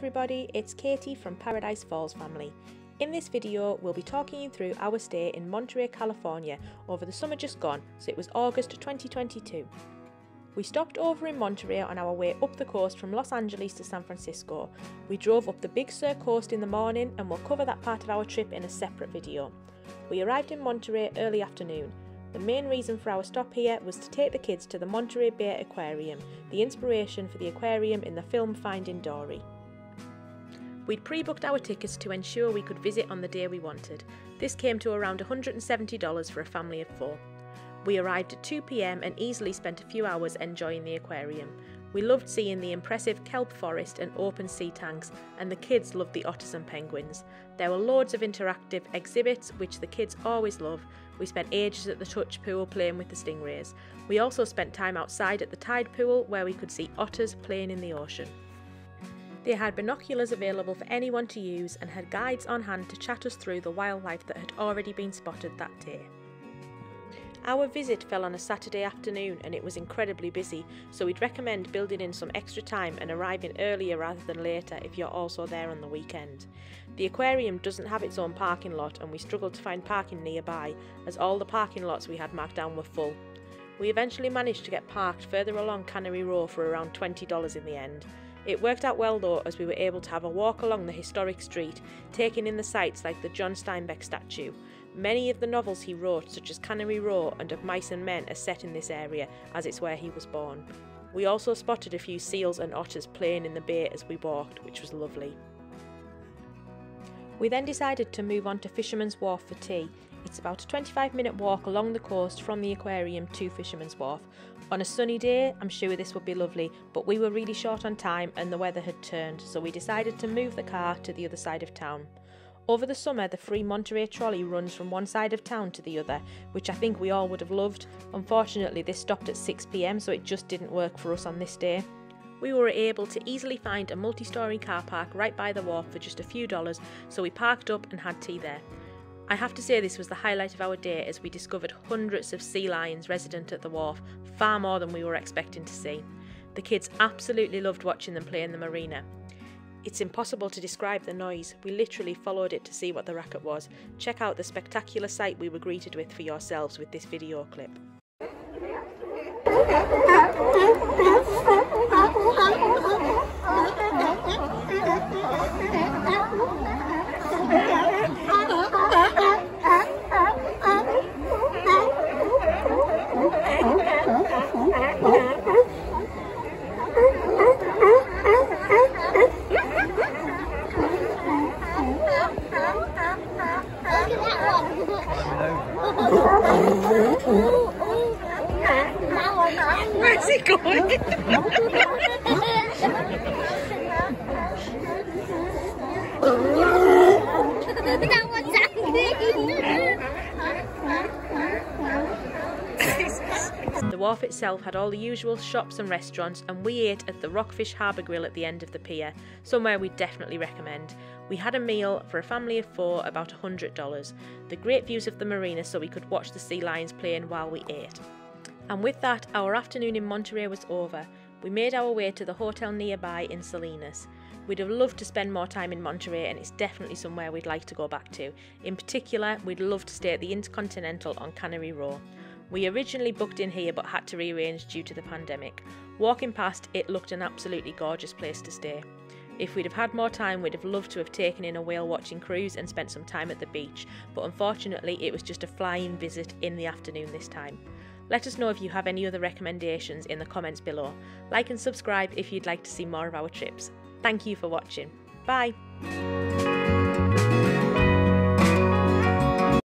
everybody, it's Katie from Paradise Falls family. In this video, we'll be talking you through our stay in Monterey, California over the summer just gone, so it was August 2022. We stopped over in Monterey on our way up the coast from Los Angeles to San Francisco. We drove up the Big Sur coast in the morning and we'll cover that part of our trip in a separate video. We arrived in Monterey early afternoon. The main reason for our stop here was to take the kids to the Monterey Bay Aquarium, the inspiration for the aquarium in the film Finding Dory. We'd pre booked our tickets to ensure we could visit on the day we wanted. This came to around $170 for a family of four. We arrived at 2pm and easily spent a few hours enjoying the aquarium. We loved seeing the impressive kelp forest and open sea tanks, and the kids loved the otters and penguins. There were loads of interactive exhibits, which the kids always love. We spent ages at the touch pool playing with the stingrays. We also spent time outside at the tide pool where we could see otters playing in the ocean. They had binoculars available for anyone to use and had guides on hand to chat us through the wildlife that had already been spotted that day. Our visit fell on a Saturday afternoon and it was incredibly busy, so we'd recommend building in some extra time and arriving earlier rather than later if you're also there on the weekend. The aquarium doesn't have its own parking lot and we struggled to find parking nearby as all the parking lots we had marked down were full. We eventually managed to get parked further along Cannery Row for around $20 in the end. It worked out well though, as we were able to have a walk along the historic street, taking in the sights like the John Steinbeck statue. Many of the novels he wrote, such as Cannery Row and Of Mice and Men, are set in this area, as it's where he was born. We also spotted a few seals and otters playing in the bay as we walked, which was lovely. We then decided to move on to Fisherman's Wharf for tea. It's about a 25 minute walk along the coast from the aquarium to Fisherman's Wharf. On a sunny day, I'm sure this would be lovely, but we were really short on time and the weather had turned, so we decided to move the car to the other side of town. Over the summer, the free Monterey trolley runs from one side of town to the other, which I think we all would have loved. Unfortunately, this stopped at 6pm, so it just didn't work for us on this day. We were able to easily find a multi story car park right by the wharf for just a few dollars, so we parked up and had tea there. I have to say this was the highlight of our day as we discovered hundreds of sea lions resident at the wharf, far more than we were expecting to see. The kids absolutely loved watching them play in the marina. It's impossible to describe the noise, we literally followed it to see what the racket was. Check out the spectacular sight we were greeted with for yourselves with this video clip. Where's he going? The wharf itself had all the usual shops and restaurants, and we ate at the Rockfish Harbour Grill at the end of the pier, somewhere we definitely recommend. We had a meal for a family of four, about $100. The great views of the marina so we could watch the sea lions playing while we ate. And with that, our afternoon in Monterey was over. We made our way to the hotel nearby in Salinas. We'd have loved to spend more time in Monterey and it's definitely somewhere we'd like to go back to. In particular, we'd love to stay at the Intercontinental on Cannery Row. We originally booked in here but had to rearrange due to the pandemic. Walking past, it looked an absolutely gorgeous place to stay. If we'd have had more time, we'd have loved to have taken in a whale watching cruise and spent some time at the beach, but unfortunately, it was just a flying visit in the afternoon this time. Let us know if you have any other recommendations in the comments below. Like and subscribe if you'd like to see more of our trips. Thank you for watching. Bye!